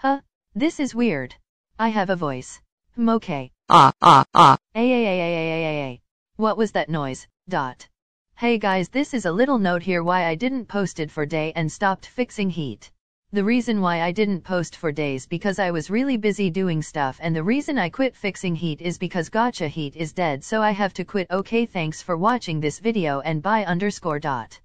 Huh? This is weird. I have a voice. Hmm, okay. Ah, ah, ah. Ay, ay, ay, ay, ay, ay, ay. What was that noise? Dot. Hey guys, this is a little note here why I didn't posted for day and stopped fixing heat. The reason why I didn't post for days because I was really busy doing stuff and the reason I quit fixing heat is because Gacha heat is dead so I have to quit okay thanks for watching this video and bye underscore dot.